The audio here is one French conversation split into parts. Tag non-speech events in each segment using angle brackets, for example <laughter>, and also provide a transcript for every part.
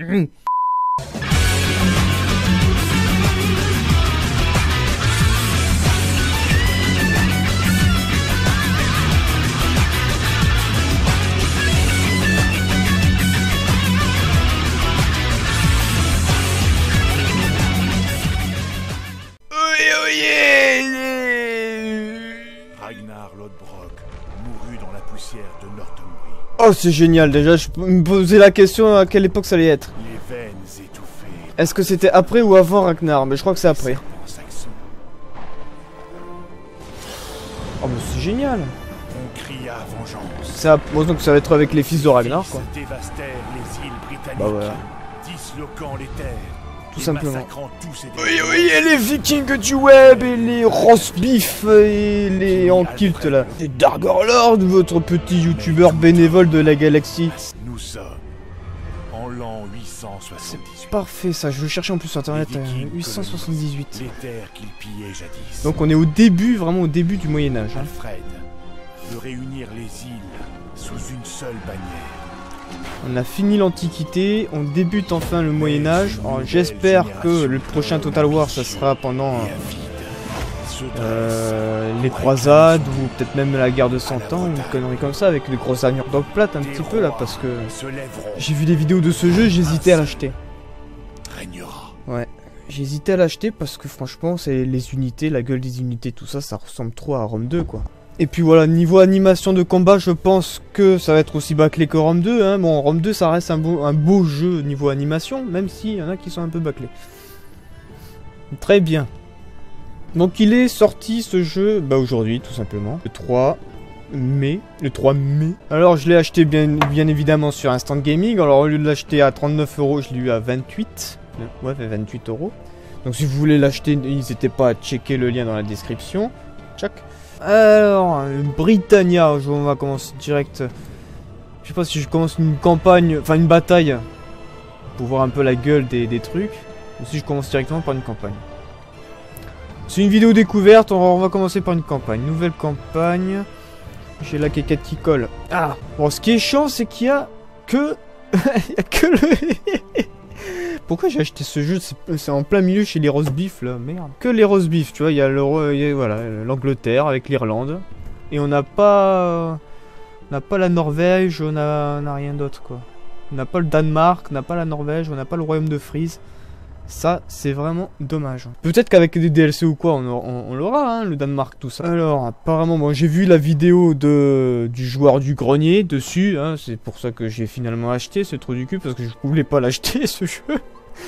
mm Oh, c'est génial. Déjà, je me posais la question à quelle époque ça allait être. Est-ce que c'était après ou avant Ragnar? Mais je crois que c'est après. Oh, mais c'est génial. On cria vengeance. Ça, bon, donc ça va être avec les fils de Ragnar, quoi. Bah voilà. Disloquant les terres. Tout simplement. Oui, oui, et les vikings du web, et les roast beef, et les en kilt là. Et Dargorlord, votre petit youtubeur bénévole de la galaxie. Nous sommes en l'an 878. Parfait, ça, je le cherchais en plus sur internet, Les euh, Vikings 878. Les terres qu'ils pillaient jadis. Donc on est au début, vraiment au début du Moyen-Âge. Hein. Alfred de réunir les îles sous une seule bannière. On a fini l'Antiquité, on débute enfin le Moyen-Âge. Alors, J'espère que le prochain Total War, ça sera pendant euh, les croisades, ou peut-être même la guerre de 100 ans, une connerie comme ça, avec des grosses armures d'og plate un petit peu là, parce que j'ai vu des vidéos de ce jeu, j'hésitais à l'acheter. Ouais, j'hésitais à l'acheter parce que franchement, c'est les unités, la gueule des unités, tout ça, ça ressemble trop à Rome 2 quoi. Et puis voilà, niveau animation de combat, je pense que ça va être aussi bâclé que Rome 2. Hein. Bon, Rome 2, ça reste un beau, un beau jeu niveau animation, même s'il y en a qui sont un peu bâclés. Très bien. Donc il est sorti ce jeu, bah aujourd'hui tout simplement, le 3 mai, le 3 mai. Alors je l'ai acheté bien, bien évidemment sur Instant Gaming, alors au lieu de l'acheter à 39 euros, je l'ai eu à 28. Ouais, 28 euros. Donc si vous voulez l'acheter, n'hésitez pas à checker le lien dans la description. Tchac. Alors, Britannia, on va commencer direct. Je sais pas si je commence une campagne, enfin une bataille, pour voir un peu la gueule des, trucs, ou si je commence directement par une campagne. C'est une vidéo découverte, on va, on va commencer par une campagne. Nouvelle campagne. J'ai la quéquette qui colle. Ah Bon, ce qui est chiant, c'est qu'il y a que... <laughs> Il y a que le... <laughs> Pourquoi j'ai acheté ce jeu C'est en plein milieu chez les roast beef là, merde. Que les roast beef, tu vois, il y a l'Angleterre avec l'Irlande. Et on n'a pas... On n'a pas la Norvège, on a, on a rien d'autre quoi. On n'a pas le Danemark, on n'a pas la Norvège, on n'a pas le royaume de Frise. Ça, c'est vraiment dommage. Peut-être qu'avec des DLC ou quoi, on, aura- on- on l'aura, hein, le Danemark, tout ça. Alors, apparemment, moi, j'ai vu la vidéo de du joueur du grenier dessus. Hein, c'est pour ça que j'ai finalement acheté ce trou du cul, parce que je voulais pas l'acheter, <laughs> ce jeu.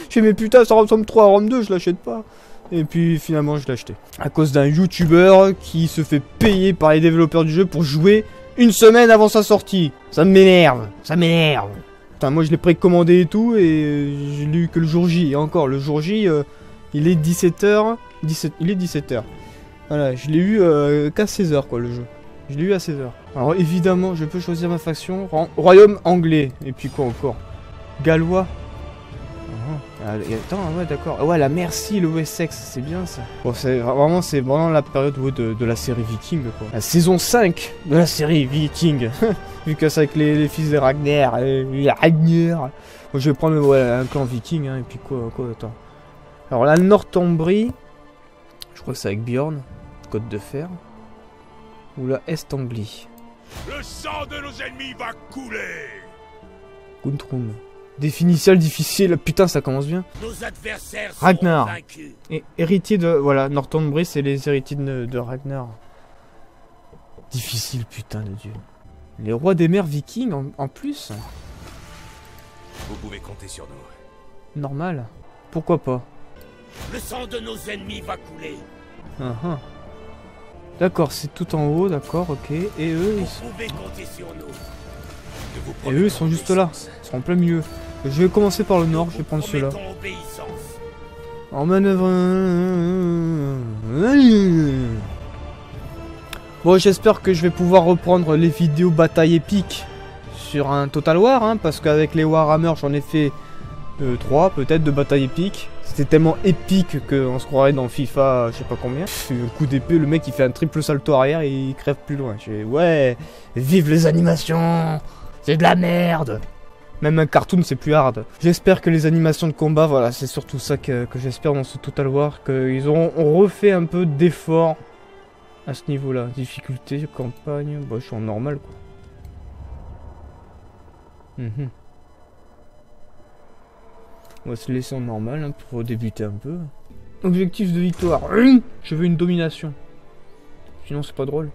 J'ai mais putain, ça ressemble trop à Rome 2, je l'achète pas. Et puis, finalement, je l'ai acheté. À cause d'un YouTuber qui se fait payer par les développeurs du jeu pour jouer une semaine avant sa sortie. Ça m'énerve, ça m'énerve. Putain, moi je l'ai précommandé et tout, et je l'ai eu que le jour J. Et encore, le jour J, euh, il est 17h. 17, il est 17h. Voilà, je l'ai eu euh, qu'à 16h, quoi, le jeu. Je l'ai eu à 16h. Alors évidemment, je peux choisir ma faction. Ro- Royaume anglais. Et puis quoi encore? Gallois. Ah, attends, ouais, d'accord. Ah Ouais, la merci, le Wessex, c'est bien ça. Bon, c'est vraiment, c'est vraiment la période ouais, de, de la série Viking, quoi. La saison 5 de la série Viking. <laughs> Vu que c'est avec les, les fils de Ragnar. euh, les Ragnar. Bon, je vais prendre ouais, un clan Viking, hein, et puis quoi, quoi, attends. Alors la Northumbrie. Je crois que c'est avec Bjorn. Côte de fer. Ou la Est-Anglie. Le sang de nos ennemis va couler Guntrum. Initial difficile. Putain, ça commence bien. Nos adversaires Ragnar. Et héritier de. Voilà, Northumbrie, c'est les héritiers de, de Ragnar. Difficile, putain de dieu. Les rois des mers vikings en, en plus Vous pouvez compter sur nous. Normal. Pourquoi pas? Le sang de nos ennemis va couler. Ah. D'accord, c'est tout en haut, d'accord, ok. Et eux, ils sont, Vous pouvez compter sur nous. Et eux, ils sont juste là. Ils sont en plein milieu. Je vais commencer par le nord, je vais prendre ceux-là. En manœuvre. Bon, j'espère que je vais pouvoir reprendre les vidéos bataille épiques sur un Total War, hein, parce qu'avec les Warhammer, j'en ai fait 3 peut-être de bataille épique. C'était tellement épique qu'on se croirait dans FIFA, je sais pas combien. Un coup d'épée, le mec il fait un triple salto arrière et il crève plus loin. Ouais, vive les animations, C'est de la merde Même un cartoon, c'est plus hard. J'espère que les animations de combat, voilà, c'est surtout ça que, que j'espère dans ce Total War, qu'ils auront refait un peu d'effort à ce niveau-là. Difficulté, campagne, bah, je suis en normal, quoi. Mhm. On va se laisser en normal hein, pour débuter un peu. Objectif de victoire. Je veux une domination. Sinon, c'est pas drôle.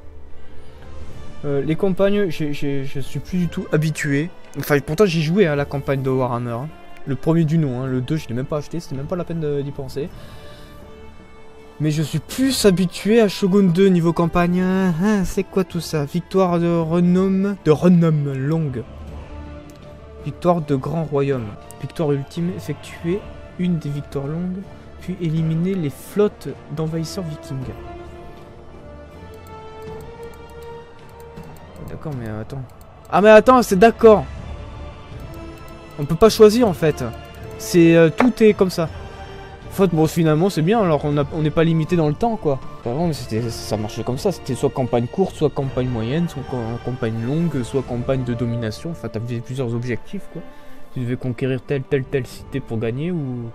Euh, les campagnes, je suis plus du tout habitué. Enfin, pourtant, j'ai joué à la campagne de Warhammer. Hein. Le premier du nom, hein. le 2, je l'ai même pas acheté, c'était même pas la peine d'y penser. Mais je suis plus habitué à Shogun 2 niveau campagne. Hein, c'est quoi tout ça? Victoire de renom, de renom longue. Victoire de grand royaume. Victoire ultime, effectuer une des victoires longues, puis éliminer les flottes d'envahisseurs vikings. D'accord, mais attends. Ah mais attends, c'est d'accord. On peut pas choisir en fait. C'est euh, tout est comme ça. En fait, bon, finalement, c'est bien. Alors, on n'est pas limité dans le temps, quoi. Avant, ça marchait comme ça. C'était soit campagne courte, soit campagne moyenne, soit campagne longue, soit campagne de domination. Enfin, t'avais plusieurs objectifs, quoi. Tu devais conquérir telle, telle, telle cité pour gagner ou,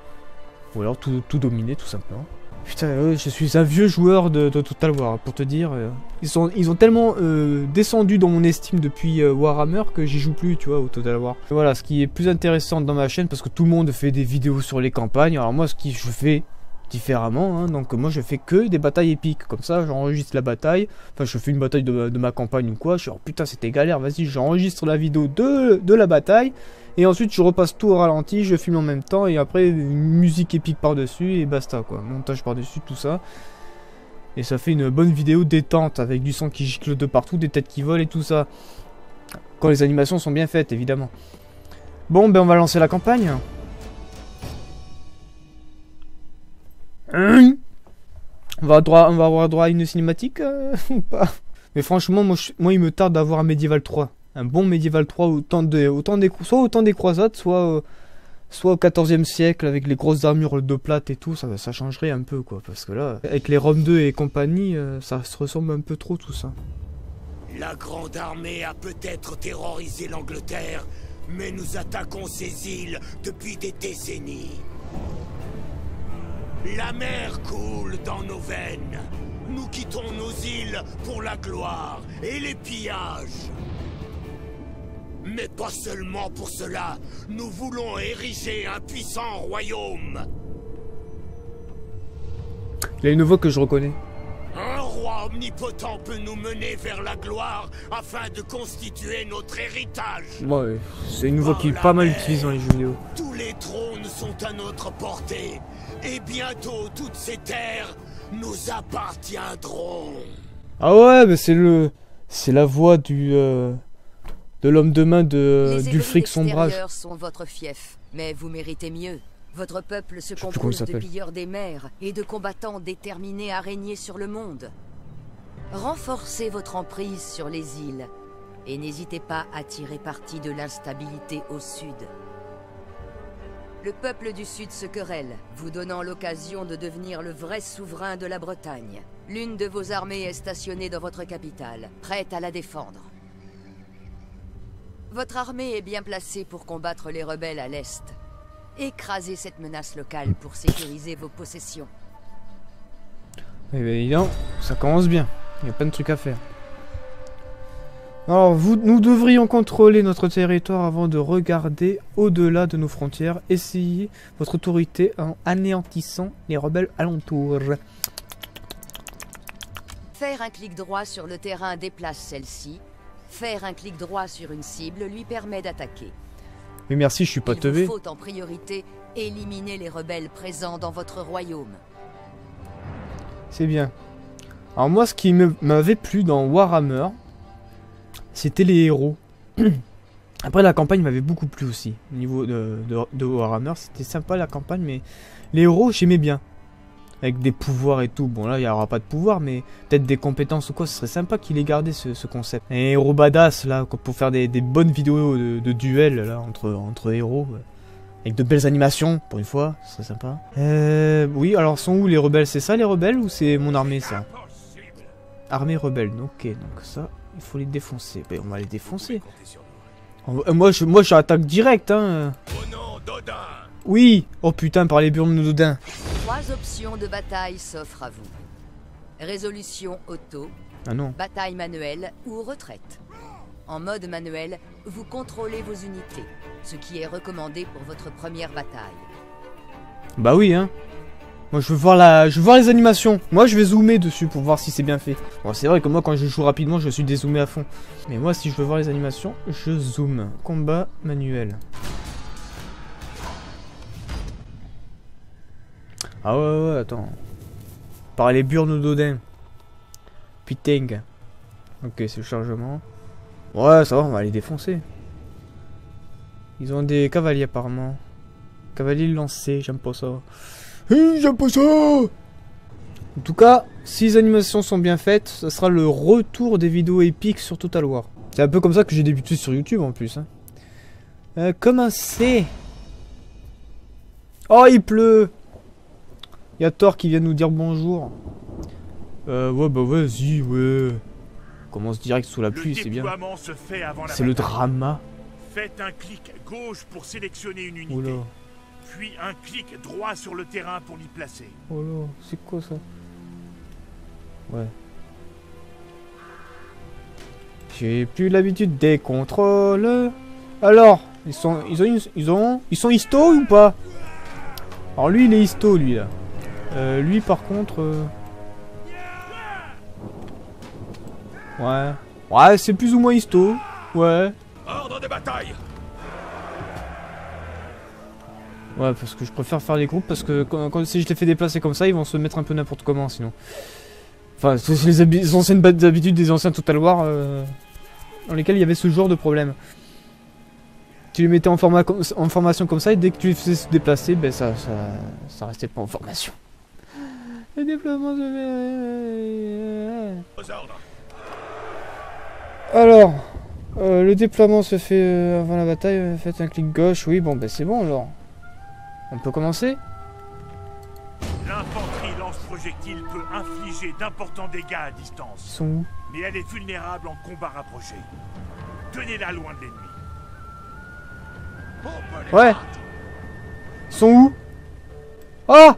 ou alors tout, tout dominer, tout simplement. Putain, je suis un vieux joueur de, Total War, pour te dire. Euh. Ils, sont, ils ont tellement euh, descendu dans mon estime depuis euh, Warhammer que j'y joue plus, tu vois, au Total War. voilà, ce qui est plus intéressant dans ma chaîne, parce que tout le monde fait des vidéos sur les campagnes. Alors moi, ce que je fais différemment, hein, donc moi je fais que des batailles épiques. Comme ça, j'enregistre la bataille. Enfin, je fais une bataille de, ma campagne ou quoi. Je suis, oh putain, c'était galère, vas-y, j'enregistre la vidéo de, de la bataille. Et ensuite, je repasse tout au ralenti, je filme en même temps, et après, une musique épique par-dessus, et basta, quoi. Montage par-dessus, tout ça. Et ça fait une bonne vidéo détente, avec du sang qui gicle de partout, des têtes qui volent et tout ça. Quand les animations sont bien faites, évidemment. Bon, ben on va lancer la campagne. On va, droit, on va avoir droit à une cinématique euh, <laughs> ou pas? Mais franchement, moi, moi il me tarde d'avoir un Medieval 3 un bon médiéval 3 autant de, autant des, soit autant des croisades, soit, euh, au 14e siècle avec les grosses armures de plate et tout, ça, ça changerait un peu quoi. Parce que là, avec les Rome 2 et compagnie, euh, ça se ressemble un peu trop tout ça. La grande armée a peut-être terrorisé l'Angleterre, mais nous attaquons ces îles depuis des décennies. La mer coule dans nos veines. Nous quittons nos îles pour la gloire et les pillages. Mais pas seulement pour cela. Nous voulons ériger un puissant royaume. Il y a une voix que je reconnais. Un roi omnipotent peut nous mener vers la gloire afin de constituer notre héritage. Ouais, c'est une voix qui est pas mal utilisée dans les jeux vidéo. Tous les trônes sont à notre portée. Et bientôt, toutes ces terres nous appartiendront. Ah ouais, mais c'est le... C'est la voix du... Euh, de l'homme de main de d'Ulfric Sombrage. sont votre fief, mais vous méritez mieux. Votre peuple se compose de pilleurs des mers et de combattants déterminés à régner sur le monde. Renforcez votre emprise sur les îles et n'hésitez pas à tirer parti de l'instabilité au sud. Le peuple du sud se querelle, vous donnant l'occasion de devenir le vrai souverain de la Bretagne. L'une de vos armées est stationnée dans votre capitale, prête à la défendre. Votre armée est bien placée pour combattre les rebelles à l'est. Écrasez cette menace locale pour sécuriser vos possessions. Eh bien, ça commence bien. Il y a plein de trucs à faire. Alors, vous, nous devrions contrôler notre territoire avant de regarder au-delà de nos frontières. Essayez votre autorité en anéantissant les rebelles alentours. Faire un clic droit sur le terrain déplace celle-ci Faire un clic droit sur une cible lui permet d'attaquer. Mais merci, je suis pas teubé. Il faut en priorité éliminer les rebelles présents dans votre royaume. C'est bien. Alors moi, ce qui m'avait plu dans Warhammer, c'était les héros. <clears throat> Après, la campagne m'avait beaucoup plu aussi. Au niveau de, de Warhammer, c'était sympa la campagne, mais les héros, j'aimais bien avec des pouvoirs et tout. Bon là, il n'y aura pas de pouvoir, mais peut-être des compétences ou quoi. Ce serait sympa qu'il ait gardé ce, concept. Un héros badass là, pour faire des, bonnes vidéos de, duel là entre entre héros. Avec de belles animations, pour une fois, ce serait sympa. Euh, oui, alors sont où les rebelles? C'est ça les rebelles ou c'est mon armée ça? Armée rebelle, ok, donc ça, il faut les défoncer. Ben, on va les défoncer. Moi, je, moi, j'attaque direct, hein. Oui Oh putain, par les burnes de Dodin. Trois options de bataille s'offrent à vous. Résolution auto, ah non. bataille manuelle ou retraite. En mode manuel, vous contrôlez vos unités, ce qui est recommandé pour votre première bataille. Bah oui, hein. Moi, je veux voir la, je veux voir les animations. Moi, je vais zoomer dessus pour voir si c'est bien fait. Bon, c'est vrai que moi, quand je joue rapidement, je suis dézoomé à fond. Mais moi, si je veux voir les animations, je zoome. Combat manuel. Ah ouais, ouais, attends. Par les burnes d'Odin. Putain. Ok, c'est le chargement. Ouais, ça va, on va les défoncer. Ils ont des cavaliers apparemment. Cavaliers lancés, j'aime pas ça. j'aime pas ça En tout cas, si les animations sont bien faites, ça sera le retour des vidéos épiques sur Total War. C'est un peu comme ça que j'ai débuté sur YouTube en plus. Hein. Euh, commencez Oh, il pleut Y'a Thor qui vient nous dire bonjour. Euh, ouais, bah vas-y, ouais. On commence direct sous la pluie, c'est bien. C'est le drama. Faites un clic gauche pour sélectionner une unité. Puis un clic droit sur le terrain pour l'y placer. Oh là, c'est quoi ça? Ouais. J'ai plus l'habitude des contrôles. Alors, ils sont, ils ont, ils ont, ils sont histo ou pas? Alors lui, il est histo, lui là. Euh, lui par contre... Euh, ouais. Ouais, c'est plus ou moins histo. Ouais. Ordre de bataille Ouais, parce que je préfère faire les groupes, parce que quand, si je les fais déplacer comme ça, ils vont se mettre un peu n'importe comment, sinon. Enfin, c'est les, anciennes habitudes des anciens Total War, euh, dans lesquels il y avait ce genre de problème. Tu les mettais en, en formation comme ça, et dès que tu les faisais se déplacer, ben ça, ça, ça restait pas en formation. Le déploiement se fait... Alors, euh, le déploiement se fait euh, avant la bataille, euh, faites un clic gauche, oui, bon, ben c'est bon alors. On peut commencer L'infanterie lance-projectile peut infliger d'importants dégâts à distance. Ils sont où? Mais elle est vulnérable en combat rapproché. Tenez-la loin de l'ennemi. Ouais Ils sont où? Ah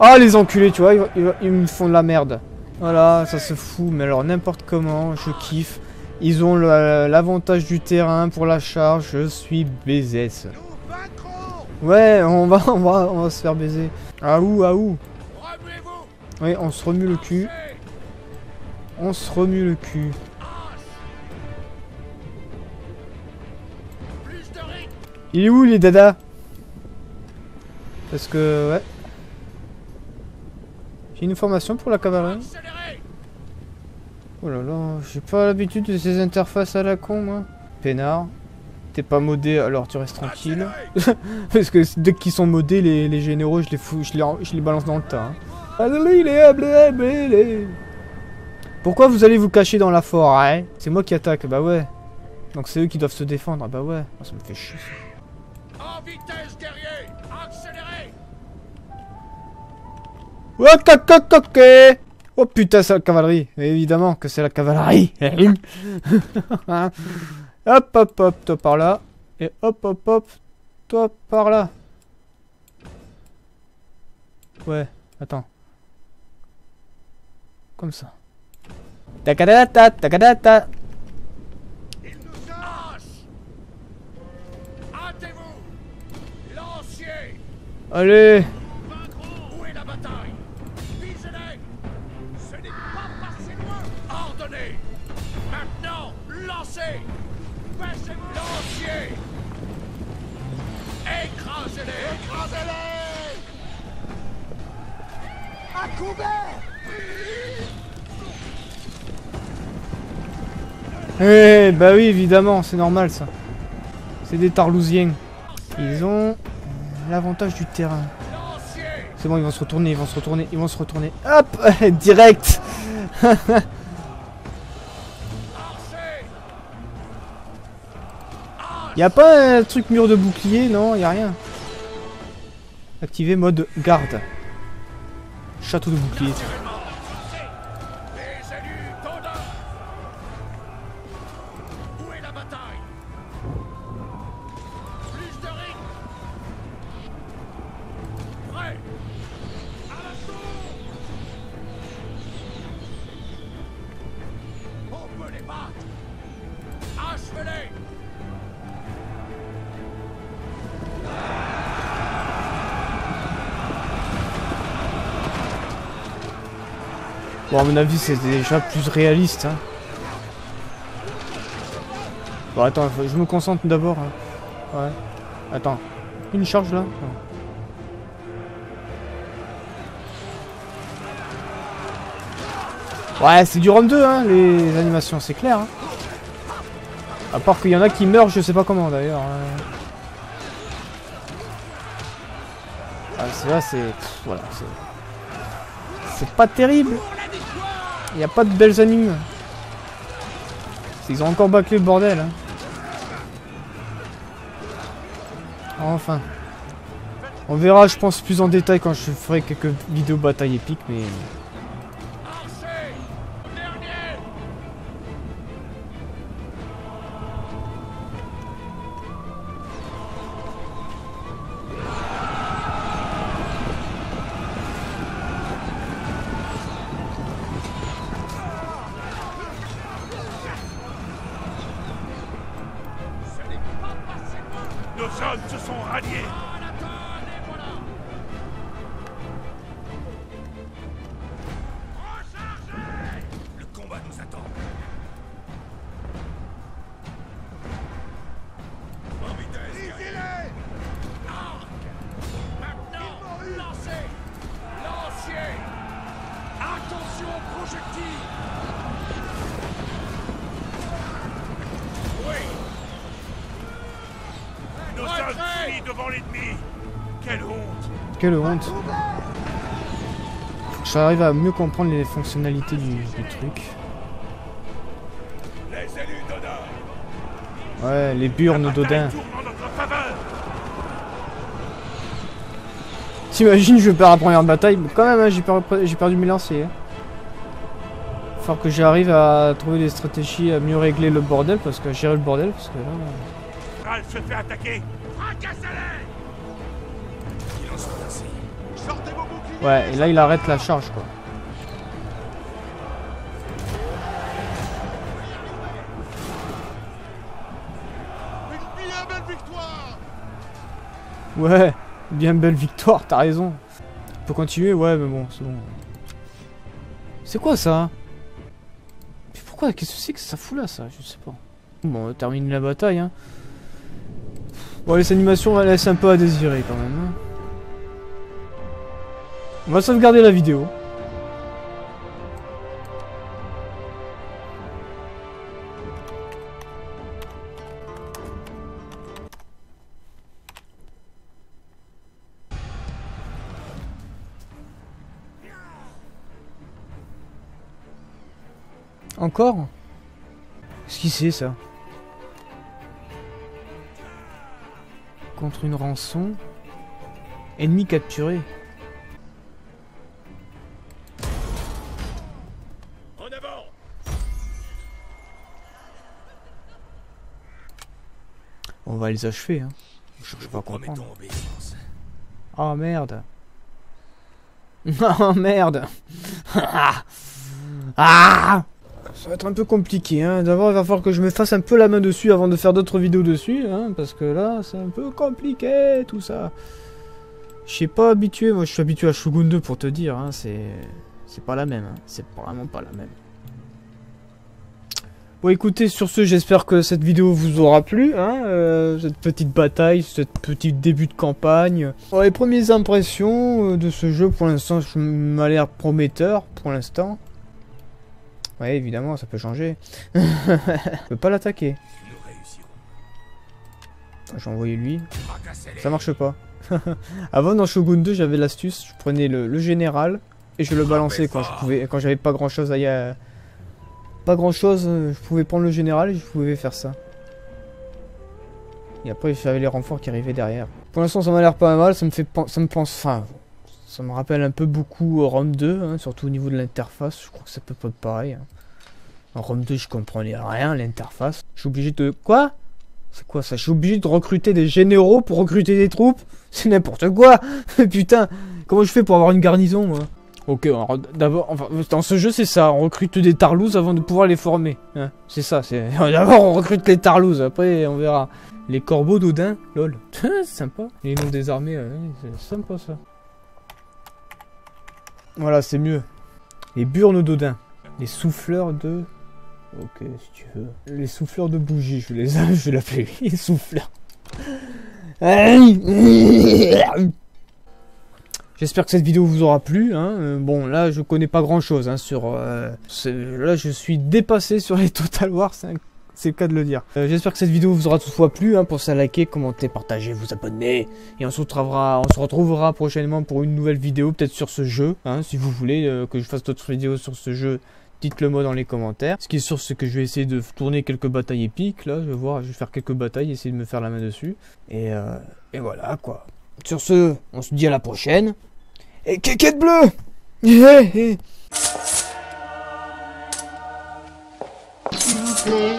Ah les enculés tu vois, ils, me font de la merde. Voilà, ça se fout, mais alors n'importe comment, je kiffe. Ils ont l'avantage du terrain pour la charge, je suis BZS. Ouais, on va, on va, on va se faire baiser. Ah où, ah où Oui, on se remue le cul. On se remue le cul. Il est où les dadas Parce que, ouais. J'ai une formation pour la cavalerie. Oh là là, j'ai pas l'habitude de ces interfaces à la con, moi. Pénard. T'es pas modé, alors tu restes tranquille. <laughs> Parce que dès qu'ils sont modés, les, généraux, je les, fous, je, les, balance dans le tas. Hein. Pourquoi vous allez vous cacher dans la forêt? C'est moi qui attaque, bah ouais. Donc c'est eux qui doivent se défendre, bah ouais. Oh, ça me fait chier. En vitesse, guerrier Oh putain, c'est la cavalerie. Évidemment que c'est la cavalerie. <laughs> <laughs> hop, hop, hop, toi par là. Et hop, hop, hop, toi par là. Ouais, attends. Comme ça. Takadata, takadata. Allez Eh bah oui évidemment c'est normal ça. C'est des tarlousiens. Ils ont l'avantage du terrain. C'est bon ils vont se retourner, ils vont se retourner, ils vont se retourner. Hop <laughs> Direct. <laughs> Y a pas un truc mur de bouclier Non, y a rien. Activer mode garde. Château de bouclier. Bon, à mon avis, c'est déjà plus réaliste. Hein. Bon, attends, je me concentre d'abord. Hein. Ouais. Attends. Une charge là Ouais, c'est du ROM 2, hein, les animations, c'est clair. Hein. À part qu'il y en a qui meurent, je sais pas comment d'ailleurs. Hein. Ah, c'est là, c'est... Voilà, c'est... C'est pas terrible il n'y a pas de belles animes. Ils ont encore bâclé le bordel. Hein. Enfin. On verra, je pense, plus en détail quand je ferai quelques vidéos bataille épiques, mais... devant Quelle honte j'arrive à mieux comprendre les fonctionnalités du, truc. Ouais, les burnes d'Odin. T'imagines, je perds la première bataille Quand même, hein, j'ai perdu mes lanciers. Hein. Faut que j'arrive à trouver des stratégies à mieux régler le bordel, parce que gérer le bordel, parce que là... se fait attaquer Ouais, et là il arrête la charge quoi. Ouais, bien belle victoire, t'as raison. On peut continuer Ouais, mais bon, c'est bon. C'est quoi ça Mais pourquoi Qu'est-ce que c'est que ça fout là, ça? Je sais pas. Bon, on termine la bataille, hein. Bon, les animations, elles laissent un peu à désirer quand même. Hein. On va sauvegarder la vidéo. Encore? Qu'est-ce qui c'est ça? Contre une rançon? Ennemi capturé? Les achever, hein. Je, je pas comprendre. Oh merde. Oh merde. <laughs> ah Ça va être un peu compliqué, hein. D'abord, il va falloir que je me fasse un peu la main dessus avant de faire d'autres vidéos dessus, hein. Parce que là, c'est un peu compliqué, tout ça. Je suis pas habitué, moi je suis habitué à Shogun 2 pour te dire, hein. C'est... C'est pas la même, hein. C'est vraiment pas la même. Bon écoutez, sur ce, j'espère que cette vidéo vous aura plu, hein, euh, cette petite bataille, cette petite début de campagne. les premières impressions euh, de ce jeu, pour l'instant, m'a l'air prometteur, pour l'instant. Ouais, évidemment, ça peut changer. <laughs> Je peux pas l'attaquer. J'ai envoyé lui. Ça marche pas. <laughs> Avant, dans Shogun 2, j'avais l'astuce, je prenais le, général et je le balançais quand je pouvais, j'avais pas grand chose à y... A pas grand chose, euh, je pouvais prendre le général et je pouvais faire ça. Et après j'avais les renforts qui arrivaient derrière. Pour l'instant ça m'a l'air pas mal, ça me fait ça me pense enfin ça me rappelle un peu beaucoup ROM 2, hein, surtout au niveau de l'interface, je crois que ça peut pas être pareil. Hein. En ROM 2 je comprenais rien l'interface. Je suis obligé de. Quoi? C'est quoi ça? Je suis obligé de recruter des généraux pour recruter des troupes? C'est n'importe quoi <laughs> Putain Comment je fais pour avoir une garnison moi? Ok, d'abord, enfin, dans ce jeu, c'est ça. On recrute des tarlouses avant de pouvoir les former. Hein. c'est ça. <laughs> D'abord on recrute les tarlouses. Après, on verra. Les corbeaux d'Odin, lol. <laughs> sympa. Les noms des armées, c'est sympa ça. Voilà, c'est mieux. Les burnes d'Odin. Les souffleurs de... Ok, si tu veux. Les souffleurs de bougies, je les <laughs> je vais l'appeler les souffleurs. J'espère que cette vidéo vous aura plu. Hein. Euh, bon, là, je connais pas grand chose hein, sur. Euh, là, je suis dépassé sur les <laughs> Total War 5. C'est le cas de le dire. Euh, j'espère que cette vidéo vous aura toutefois plu. Hein. Pensez à liker, commenter, partager, vous abonner. Et on se retrouvera, on se retrouvera prochainement pour une nouvelle vidéo, peut-être sur ce jeu. Hein. Si vous voulez que je fasse d'autres vidéos sur ce jeu, dites-le moi dans les commentaires. Ce qui est sûr, c'est que je vais essayer de tourner quelques batailles épiques. Là, je vais voir, je vais faire quelques batailles, essayer de me faire la main dessus. Et voilà, quoi. Sur ce, on se dit à la prochaine. Et quéquette bleue S'il vous plaît.